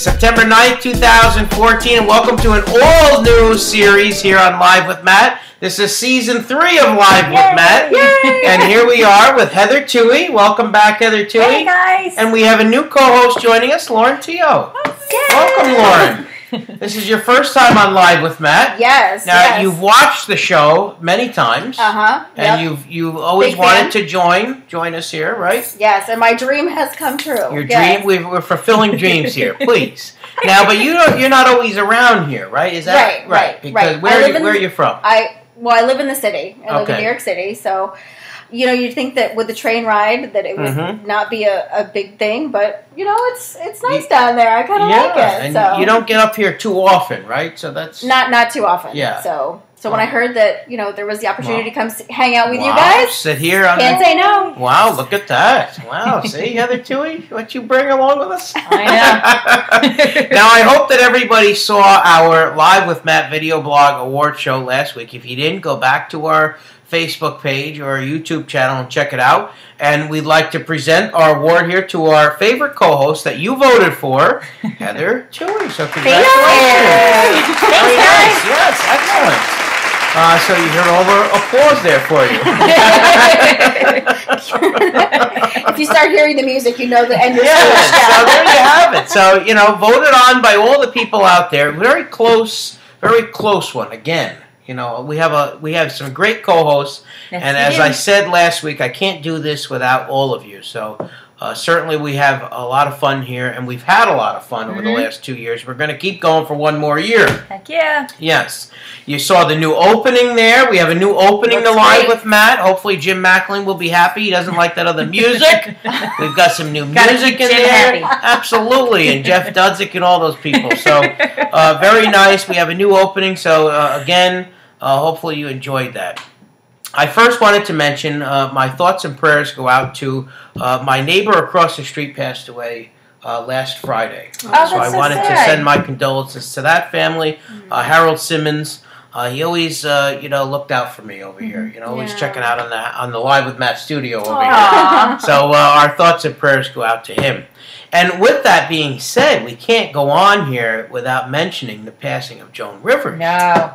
September 9th, 2014, and welcome to an all new series here on Live with Matt. This is season three of Live with Matt. And here we are with Heather Tui. Welcome back, Heather Tui. Hey guys. And we have a new co host joining us, Lauren Teo. Welcome, Lauren. This is your first time on Live with Matt. Yes. Now, yes. you've watched the show many times. Uh huh. And you've you've always Big wanted fan. to join join us here, right? Yes, and my dream has come true. Your Yes. dream, we've, we're fulfilling dreams here, please. Now, but you don't, you're not always around here, right? Is that Right, right, Because right. where are you, where are you from? I well, I live in the city. I live Okay. in New York City, so you know you'd think that with the train ride that it would Mhm. not be a, a big thing, but you know it's it's nice down there. I kind of yeah, like it. and so you don't get up here too often, right? So that's not not too often. Yeah. So so when I heard that you know there was the opportunity Wow. to come hang out with wow. you guys, Sit here on can't the. say no. Wow, look at that! Wow, see Heather Tui, what you bring along with us? I know. now I hope that everybody saw our live with Matt video blog award show last week. If you didn't, go back to our Facebook page or our YouTube channel and check it out. And we'd like to present our award here to our favorite co-host that you voted for, Heather Tui. So congratulations! Very nice. Yes, excellent. Uh, so you heard all the applause there for you. if you start hearing the music, you know the end Yes, so there you have it. So, you know, voted on by all the people out there. Very close, very close one. Again, you know, we have a we have some great co-hosts, Yes, and as do. I said last week, I can't do this without all of you. So. Uh, certainly, we have a lot of fun here, and we've had a lot of fun over the Mhm. last two years. We're going to keep going for one more year. Heck yeah. Yes. You saw the new opening there. We have a new opening to Looks live great. with Matt. Hopefully Jim Macklin will be happy. He doesn't like that other music. We've got some new music in Jim there. happy. Absolutely. And Jeff Dudzik and all those people. So uh, very nice. We have a new opening. So uh, again, uh, hopefully you enjoyed that. I first wanted to mention uh, my thoughts and prayers go out to uh, my neighbor across the street passed away uh, last Friday. Oh, so I so wanted to send my condolences to that family. Uh, Harold Simmons, uh, he always uh, you know looked out for me over here. You know, always Yeah. checking out on the on the live with Matt studio over here. So uh, our thoughts and prayers go out to him. And with that being said, we can't go on here without mentioning the passing of Joan Rivers. No.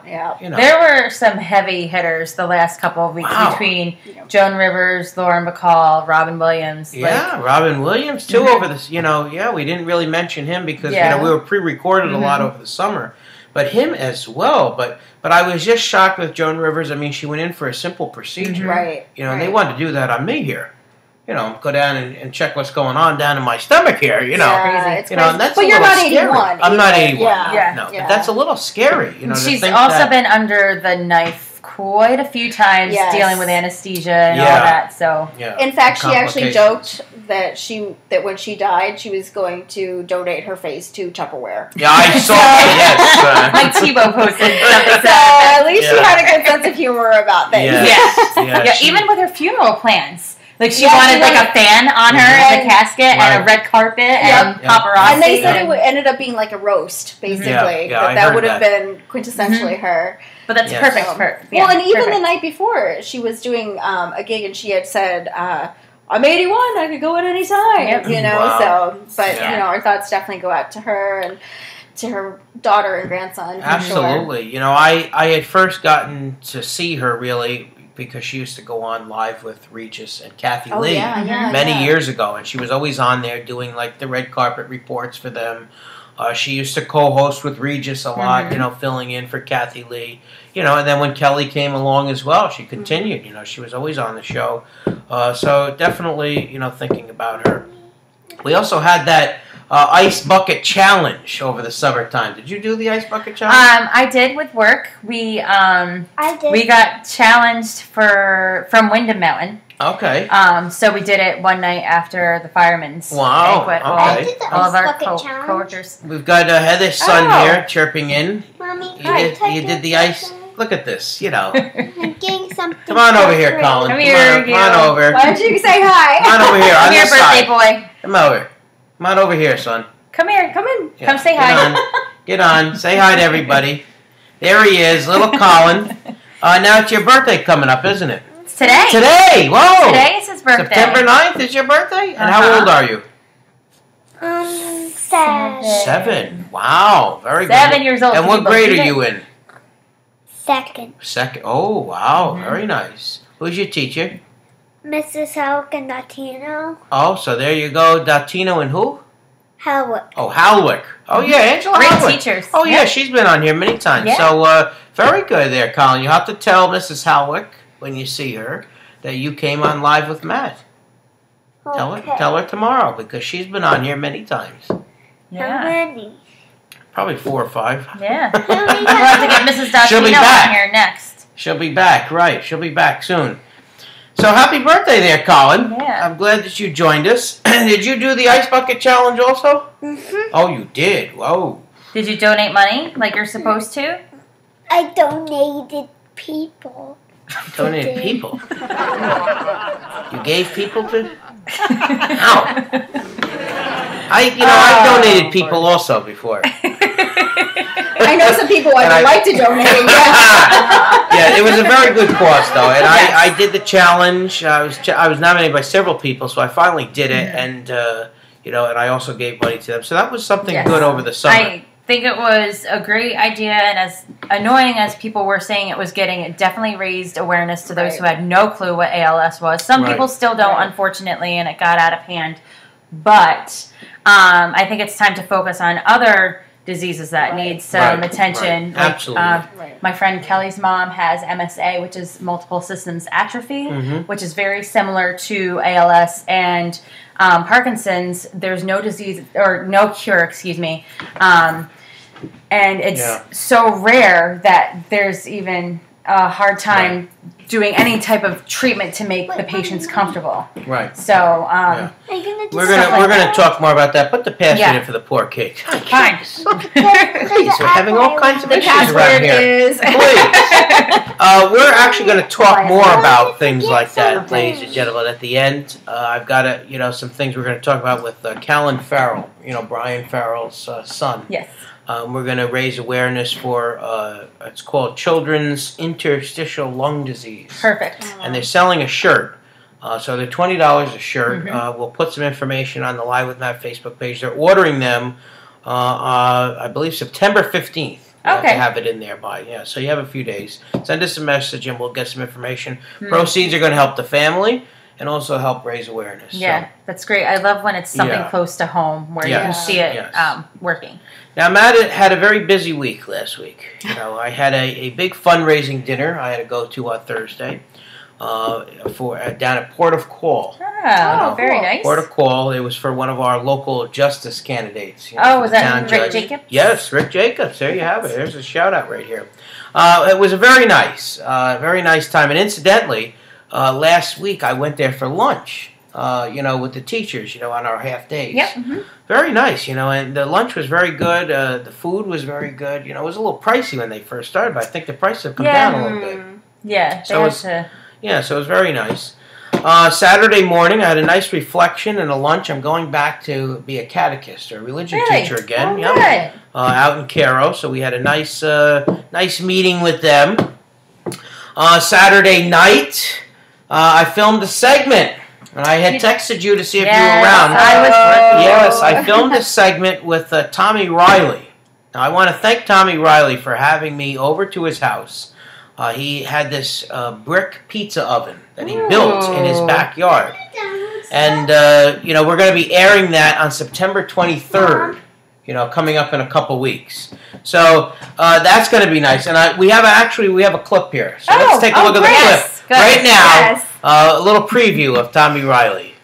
Yeah. You know, There were some heavy hitters the last couple of weeks Wow. between Joan Rivers, Lauren Bacall, Robin Williams. yeah, Robin Williams too. Mhm. Over this, you know, yeah, we didn't really mention him because Yeah. you know we were pre-recorded a lot Mhm. over the summer, but him as well. But but I was just shocked with Joan Rivers. I mean, she went in for a simple procedure. Right. You know, and they wanted to do that on me here. You know, go down and, and check what's going on down in my stomach here. You know, Yeah, it's you know, and that's but a you're little not scary. 81. I'm not 81. Yeah. Yeah. No, Yeah. but that's a little scary. You know, She's also that, been under the knife quite a few times Yes. dealing with anesthesia and Yeah. all that. So Yeah. In fact, she actually joked that she that when she died, she was going to donate her face to Tupperware. Yeah, I saw that. Yes. uh, like Tebow posted something So at least she had a good sense of humor about things. Yes. Yeah. Yeah, Yeah, even with her funeral plans. Like she Yeah, she wanted like a fan on her in Mhm. the casket and a red carpet and Yeah. paparazzi. And they said it would, ended up being like a roast, basically. Yeah, yeah, I that that would have been quintessentially her. but that's Yes. perfect Um, for her. well, and even perfect. the night before, she was doing um, a gig, and she had said, uh, "I'm 81. I could go at any time." Yep. You know, Wow. so but Yeah. you know, our thoughts definitely go out to her and to her daughter and grandson. I'm sure. Absolutely. You know, I, I had first gotten to see her really because she used to go on live with Regis and Kathie Oh Lee yeah, yeah, many yeah. years ago, and she was always on there doing like the red carpet reports for them. Uh, she used to co-host with Regis a lot, Mhm. you know, filling in for Kathie Lee. You know, and then when Kelly came along as well, she continued. You know, she was always on the show. Uh, so definitely, you know, thinking about her. We also had that uh, ice bucket challenge over the summertime. Did you do the ice bucket challenge? Um, I did with work. We um I did. we got challenged for from Windham Mountain. okay. Um, so we did it one night after the firemen's Wow, banquet. okay. All, I did the all ice of our bucket co- challenge. coworkers. We've got uh, Heather's son Oh. here chirping in. Mommy, You can I did, you did the ice. Look at this, you know. I'm getting something. Come on over here, Colin. Come Come, here, on, come on over. Why don't you say hi? Come on over here on Come here, birthday side. boy. Come over. Come on over here, son. Come here. Come in. Yeah, Come say get hi. on. Get on. Say hi to everybody. There he is, little Colin. Uh, now it's your birthday coming up, isn't it? It's today. Today. Whoa. Today is his birthday. September 9th is your birthday? And how Uh-huh. old are you? Um, seven. Seven. Wow, very Seven good. years old. And what grade are you in? Second, Second. Oh, wow, Mhm. very nice. Who's your teacher? Mrs. Howard and Latino. Oh, so there you go, Datino and who? Howard. Oh, Halwick. Oh yeah, Angela Great Halwick. teachers. Oh yeah, she's been on here many times. Yeah. So uh, very good there, Colin. You have to tell Mrs. Halwick when you see her that you came on live with Matt. Tell her, Okay. tell her tomorrow because she's been on here many times, How many? probably four or five. Yeah. We'll have to get Mrs. She'll Datino on here next. She'll be back, right? She'll be back soon. So happy birthday there, Colin. Yeah. I'm glad that you joined us. did you do the ice bucket challenge also? Mm-hmm. Oh, you did. Whoa. Did you donate money like you're supposed to? I donated people. Donated people. You gave people to? Ow. I, you know, I Oh, donated people also before. I know some people I would I- like to donate. Yeah. yeah, it was a very good cause though, and Yes. I, I did the challenge. I was ch- I was nominated by several people, so I finally did it, and uh, you know, and I also gave money to them. So that was something Yes. good over the summer. I think it was a great idea, and as annoying as people were saying it was getting, it definitely raised awareness to those Right. who had no clue what ALS was. Some Right. people still don't, Right. unfortunately, and it got out of hand. But um, I think it's time to focus on other diseases that Right. need some Right, attention. right. Absolutely. um, Right. my friend Kelly's mom has MSA, which is multiple systems atrophy hmm which is very similar to ALS and um, Parkinson's. There's no disease or no cure, excuse me, um, and it's Yeah. so rare that there's even a hard time doing any type of treatment to make the patients comfortable. Right. So, um, Yeah. Are you gonna do We're gonna like we're gonna talk more about that. Put the password Yeah. in for the poor cake. fine. Please, we're having all kinds of The issues around password here. is. Uh, we're actually going to talk more about things like that, ladies and gentlemen. At the end, uh, I've got a, you know some things we're going to talk about with uh, Callan Farrell. You know Brian Farrell's uh, son. yes. Um, we're going to raise awareness for uh, it's called Children's Interstitial Lung Disease, Perfect. and they're selling a shirt. Uh, so they're twenty dollars a shirt. Mhm. Uh, we'll put some information on the Live with Matt Facebook page. They're ordering them, uh, uh, I believe September fifteenth. Okay. To have it in there by yeah, so you have a few days. Send us a message and we'll get some information. Hmm. Proceeds are going to help the family and also help raise awareness. So- Yeah, that's great. I love when it's something Yeah. close to home where you can see it yes. um, working. Now, Matt had a very busy week last week. You know, I had a, a big fundraising dinner I had to go to on Thursday uh, for uh, down at Port of Call. Oh, Oh, very cool. nice. Port of Call. It was for one of our local justice candidates. you know, Oh, was that Rick judge. Jacobs? Yes, Rick Jacobs. There you have it. There's a shout out right here. Uh, it was a very nice, uh, very nice time. And incidentally, uh, last week I went there for lunch. Uh, you know, with the teachers, you know, on our half days. Yep. mhm. Very nice, you know, and the lunch was very good. Uh, the food was very good. You know, it was a little pricey when they first started, but I think the price have come Yeah. down a little bit. Mm. Yeah, So had it's- to. Yeah, so it was very nice. Uh, Saturday morning, I had a nice reflection and a lunch. I'm going back to be a catechist or a religion Really? teacher again. Oh, Yep. uh, out in Cairo. So we had a nice, uh, nice meeting with them. Uh, Saturday night, uh, I filmed a segment, and I had texted you to see if Yes, you were around. I was. Yes, I filmed a segment with uh, Tommy Riley. Now, I want to thank Tommy Riley for having me over to his house. Uh, he had this uh, brick pizza oven that he built in his backyard. And, uh, you know, we're going to be airing that on September 23rd, you know, coming up in a couple weeks. So uh, that's going to be nice. And I, we have a, actually, we have a clip here. So Oh, let's take a oh, look at the clip good. right now. Yes. Uh, a little preview of Tommy Riley.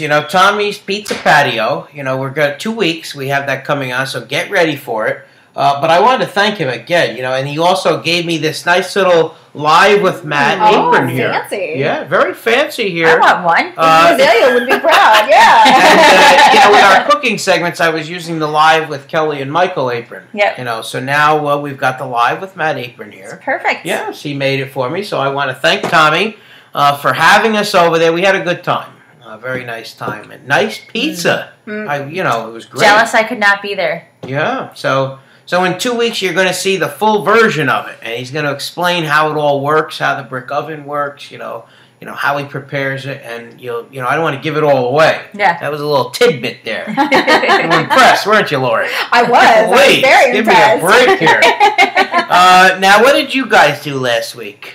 You know, Tommy's Pizza Patio. You know, we're got two weeks. We have that coming on, so get ready for it. Uh, but I wanted to thank him again, you know, and he also gave me this nice little live with Matt Oh, apron here. fancy. Yeah, very fancy here. I want one. Uh, Azalea would be proud. and Yeah. uh, you know, with our cooking segments, I was using the live with Kelly and Michael apron. Yep. You know, so now uh, we've got the live with Matt apron It's here. perfect. Yes, he made it for me, so I want to thank Tommy uh, for having us over there. We had a good time, a very nice time, and nice pizza. Mm. I, you know, it was great. Jealous I could not be there. Yeah. So, so in two weeks, you're going to see the full version of it, and he's going to explain how it all works, how the brick oven works. You know, you know how he prepares it, and you'll, you know, I don't want to give it all away. Yeah. That was a little tidbit there. You were impressed, weren't you, Lori? I was. I was very give impressed. me a break here. Uh, now, what did you guys do last week?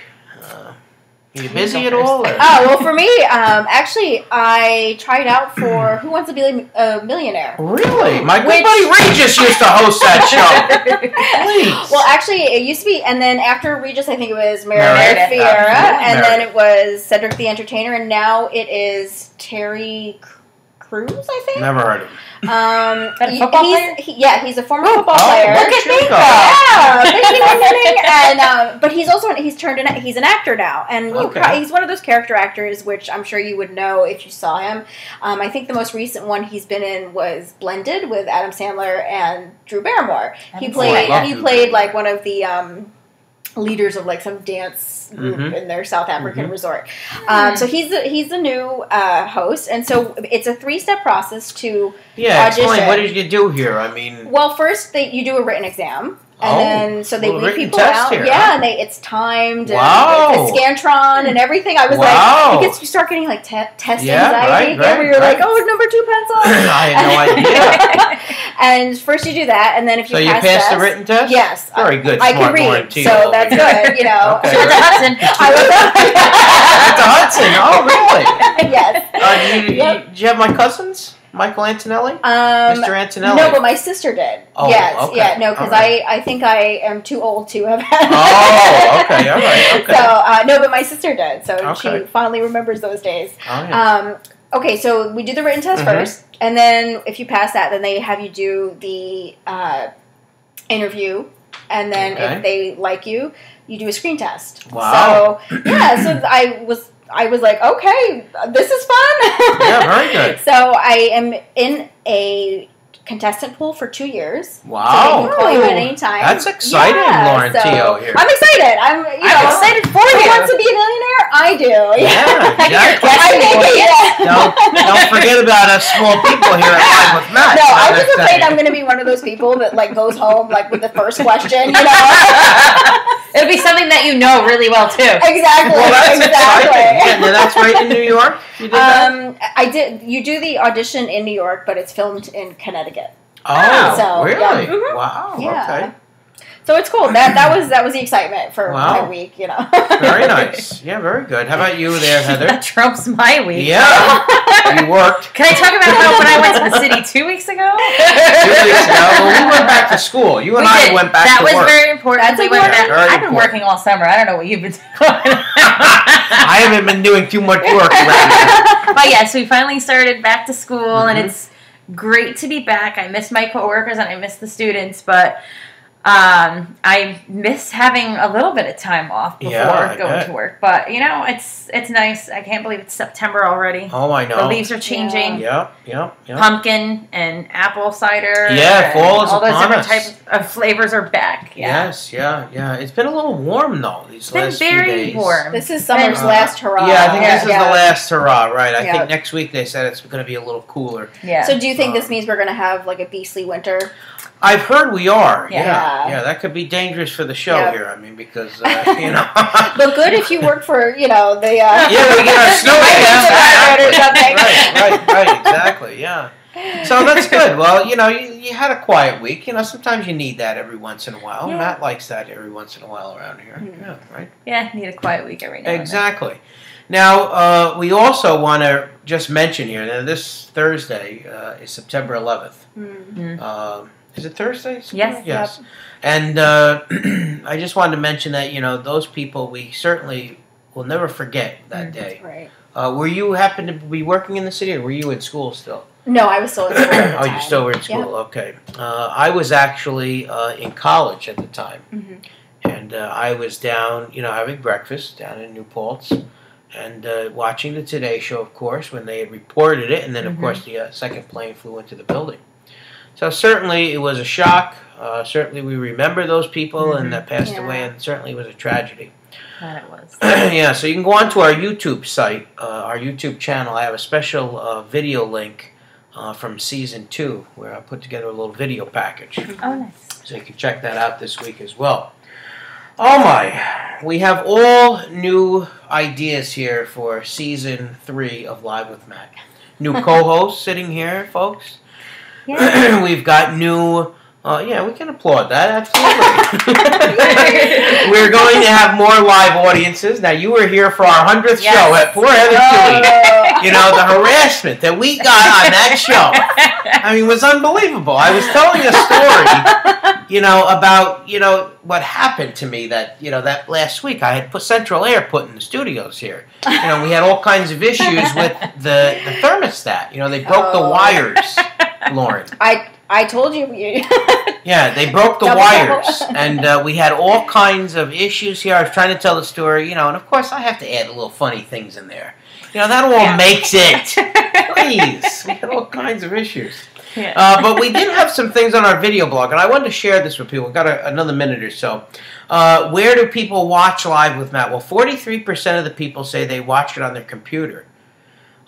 Uh, you busy at all? or- Oh well, for me, um, actually, I tried out for Who Wants to Be a Millionaire. Really? My good Which- buddy Regis used to host that show. Please. Well, actually, it used to be, and then after Regis, I think it was Meredith, Meredith Vieira, absolutely, and then it was Cedric the Entertainer, and now it is Terry C- Crews, I think. Never heard of him. Um, a he- football he's, player? he- yeah, he's a former Oh, football oh, player. look at me go. Yeah, ding, ding, ding, ding. and um, but he's also he's turned in he's an actor now, and you Okay. pro- he's one of those character actors which I'm sure you would know if you saw him. Um, I think the most recent one he's been in was Blended with Adam Sandler and Drew Barrymore. He played it. He Drew played Barrymore. like one of the um, leaders of like some dance group Mhm. in their South African Mhm. resort. Um, so he's a, he's the new uh, host, and so it's a three step process to Yeah, explain. What did you do here? I mean, well, first they, you do a written exam, and Oh, then so they written people out. here, yeah, huh? and they it's timed. Wow. And it's scantron and everything. I was Wow. like, gets you start getting like te- test Yeah, anxiety right, right, where you're like, oh, number two pencil. I had no idea. and first you do that, and then if you So you pass the written test? yes, Very good. I can read, so that's good. You know, Okay. To Hudson. I was At the Hudson. Oh, really? yes. Uh, you, you, Yep. did you have my cousins? Michael Antonelli? Um, Mr. Antonelli? no, but my sister did. Oh, yes, okay. yeah, no, because right. I, I think I am too old to have had. Oh, okay, all right, okay. So uh, no, but my sister did, so Okay. she fondly remembers those days. Oh, yeah. Um, okay, so we do the written test Mhm. first, and then if you pass that, then they have you do the uh, interview, and then Okay. if they like you, you do a screen test. Wow. So yeah, so I was I was like, okay, this is fun. Yeah, very good. So I am in a contestant pool for two years. So they wow. can call you at any time. That's exciting, Lauren Teo here. I'm excited. I'm you know, I'm excited for Who you. wants to be a millionaire? I do. Yeah, exactly. I think yeah. Don't, don't forget about us small people here at Live with Matt. No, I'm just afraid I'm going to be one of those people that like goes home like with the first question. You know? It'll be something that you know really well too. exactly. Well, that's exciting. Yeah, that's right in New York. You did. Um, I did. You do the audition in New York, but it's filmed in Connecticut. Oh, so, really? yeah. Mhm. Wow. Yeah. Okay. So it's cool. That that was that was the excitement for Wow. my week. You know. Very nice. Yeah, very good. How about you there, Heather? That trumps my week. Yeah, you worked Can I talk about how when I went to the city two weeks ago? two weeks ago. Well, we went back to school. You and We I did. went back that to was work. very important. That's we went important. back. Very I've been important. working all summer. I don't know what you've been doing. I haven't been doing too much work around here. but yes, we finally started back to school, and Mhm. it's great to be back. I miss my coworkers and I miss the students, but um, I miss having a little bit of time off before Yeah, going bet. to work. But you know, it's it's nice. I can't believe it's September already. Oh, I know. The leaves are changing. Yep, yep, yep. Pumpkin and apple cider. Yeah, fall is all those upon different us. types of flavors are back. Yeah. Yes, yeah, yeah. It's been a little warm though these It's been last few very days. warm. This is summer's Uh, last hurrah. Yeah, I think Yeah. this is Yeah. the last hurrah, right? I Yeah. think next week they said it's going to be a little cooler. yeah. So do you think Um, this means we're going to have like a beastly winter? I've heard we are. Yeah. Yeah, yeah, that could be dangerous for the show Yeah. here. I mean, because uh, you know. But good if you work for you know the. Uh, Yeah, we get our snow Might days. be survived or something. Right, right, right, exactly, yeah. So that's good. Well, you know, you, you had a quiet week. You know, sometimes you need that every once in a while. Yeah. Matt likes that every once in a while around here. Mhm. Yeah, right. yeah, need a quiet week every now and then. Exactly. Now, uh, we also want to just mention here that this Thursday uh, is September 11th. Hmm. Um is it Thursday? Yes. Yes. And uh, I just wanted to mention that, you know, those people, we certainly will never forget that Mm-hmm. day. Right. Uh, were you happen to be working in the city, or were you in school still? No, I was still in school. at the oh, you time. still were in school. Okay. Uh, I was actually uh, in college at the time, mm-hmm. and uh, I was down, you know, having breakfast down in New Paltz, and uh, watching the Today Show, of course, when they had reported it, and then of Mhm. course the uh, second plane flew into the building. So certainly it was a shock. Uh, certainly we remember those people and that passed Yeah. away, and certainly it was a tragedy. That it was. yeah, so you can go onto our YouTube site, uh, our YouTube channel. I have a special uh, video link uh, from season two where I put together a little video package. Oh, nice. So you can check that out this week as well. Oh my, we have all new ideas here for season three of Live with Matt. New co hosts sitting here, folks. Yeah. We've got new. Uh, yeah, we can applaud that. Absolutely. We're going to have more live audiences. Now, you were here for our hundredth Yes. show at poor Heather. Oh. You know the harassment that we got on that show. I mean, it was unbelievable. I was telling a story, you know, about you know what happened to me that you know that last week. I had put Central Air put in the studios here. You know, we had all kinds of issues with the the thermostat. You know, they broke the Oh. wires, Lauren. I I told you. Yeah, they broke the Double wires, and uh, we had all kinds of issues here. I was trying to tell the story, you know, and of course I have to add little funny things in there. You know, that all Yeah. makes it. Please, we had all kinds of issues. Yeah. Uh, but we did have some things on our video blog, and I wanted to share this with people. We've got a, another minute or so. Uh, where do people watch live with Matt? Well, 43% of the people say they watch it on their computer.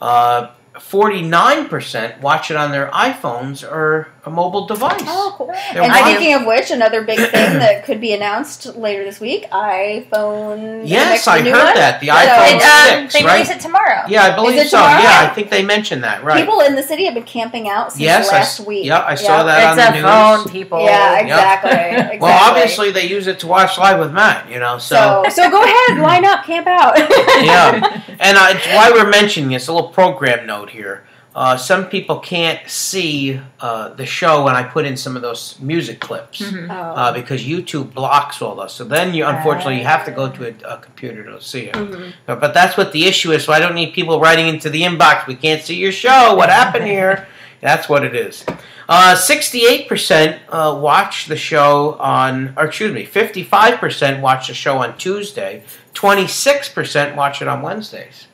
Uh, 49% watch it on their iPhones or a mobile device. oh, cool. They're And watching- speaking of which, another big thing that could be announced later this week: iPhone. the Yes, I the new heard one. that. The So- iPhone It, um, 6, they right? release it tomorrow. Yeah, I believe it so. tomorrow? Yeah, I think they mentioned that, right. People in the city have been camping out since yes, last s- week. yeah, I saw that on It's the a news. phone, people. Yeah, exactly. exactly. Well, obviously they use it to watch live with Matt, you know. So, So, so go ahead, line up, camp out. yeah, and uh, it's why we're mentioning this. A little program note here. Uh, some people can't see uh, the show when I put in some of those music clips Mhm. Oh. uh, because YouTube blocks all those. So then you, unfortunately, you have to go to a, a computer to see it. Mhm. But, but that's what the issue is. So I don't need people writing into the inbox. We can't see your show. What happened here? That's what it is. Uh, 68% uh, watch the show on, or excuse me, 55% watch the show on Tuesday. 26% watch it on Wednesdays.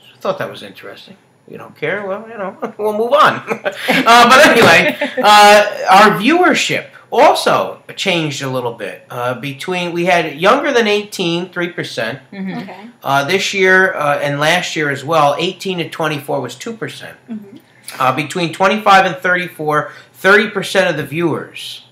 I thought that was interesting. You don't care? Well, you know, we'll move on. uh, but anyway, uh, our viewership also changed a little bit. Uh, between we had younger than 18, 3%. Mhm. Okay. Uh, this year uh, and last year as well, 18 to 24 was 2%. percent Mhm. Uh, between 25 and 34, 30% of the viewers.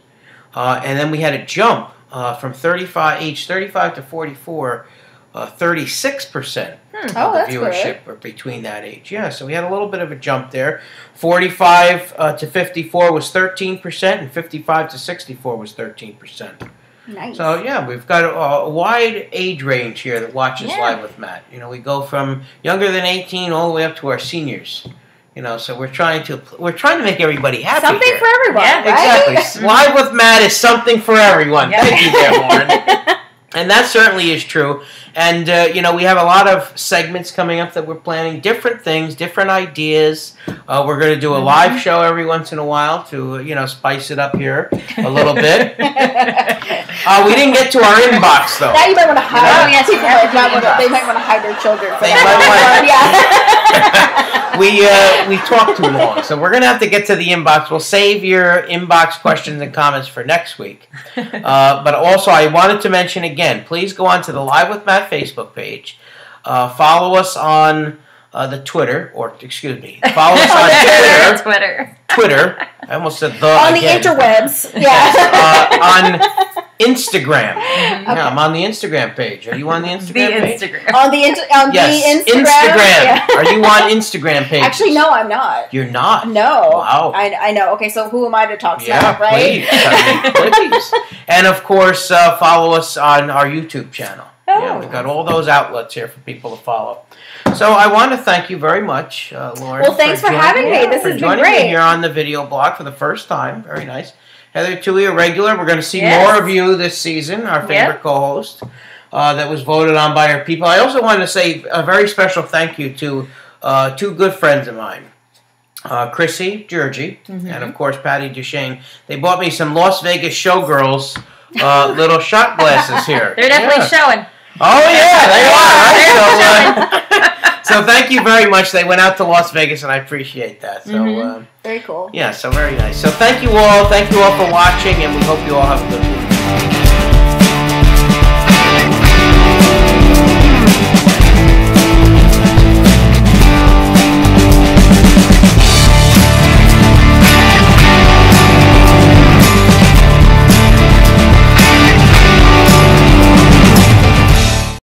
Uh, and then we had a jump uh, from 35, age 35 to 44, uh, 36% Hmm. of Oh, the viewership are between that age. Yeah, so we had a little bit of a jump there. 45 uh, to 54 was 13%, and 55 to 64 was 13%. Nice. So yeah, we've got a, a wide age range here that watches Yeah. live with Matt. You know, we go from younger than 18 all the way up to our seniors. You know, so we're trying to we're trying to make everybody happy. Something here. for everyone, Yeah, right? Exactly. Live with Matt is something for everyone. Yeah. Thank you, there, Lauren. And that certainly is true. And, uh, you know, we have a lot of segments coming up that we're planning, different things, different ideas. Uh, we're going to do a live show every once in a while to, uh, you know, spice it up here a little bit. Uh, we didn't get to our inbox, though. Now you might want to hide. Oh, yes, people yeah, might wanna- they might want to hide their children. They from might that. yeah. we uh, we talked too long, so we're gonna have to get to the inbox. We'll save your inbox questions and comments for next week. Uh, but also, I wanted to mention again, please go on to the Live with Matt Facebook page. Uh, follow us on uh, the Twitter, or excuse me, follow us on Twitter. Twitter. Twitter. I almost said the On the interwebs. Yeah. Uh, on Instagram. Mhm. Yeah, I'm on the Instagram page. Are you on the The Instagram page? Instagram. on the inter- on Yes, the Instagram. Yeah. Are you on Instagram page? Actually, no, I'm not. You're not. No. Wow. I, I know. Okay, so who am I to talk to? Yeah, right? please. I mean, please. And of course, uh, follow us on our YouTube channel. Oh. Yeah, we've got all those outlets here for people to follow. So I want to thank you very much, uh, Lauren. Well, thanks for joining- having me. This for has been great. here on the video blog for the first time. Very nice. Heather Tui, a regular. We're going to see Yes. more of you this season, our favorite Yep. co-host. uh, that was voted on by our people. I also want to say a very special thank you to uh, two good friends of mine. Uh, Chrissy Georgie Mm-hmm. and of course Patty Duchesne. They bought me some Las Vegas Showgirls uh, little shot glasses here. They're definitely Yeah. showing. Oh yeah, they are. Right? So, uh, so thank you very much. They went out to Las Vegas, and I appreciate that. So Mhm. um, Very cool. yeah, so very nice. So thank you all. Thank you all for watching, and we hope you all have a good week.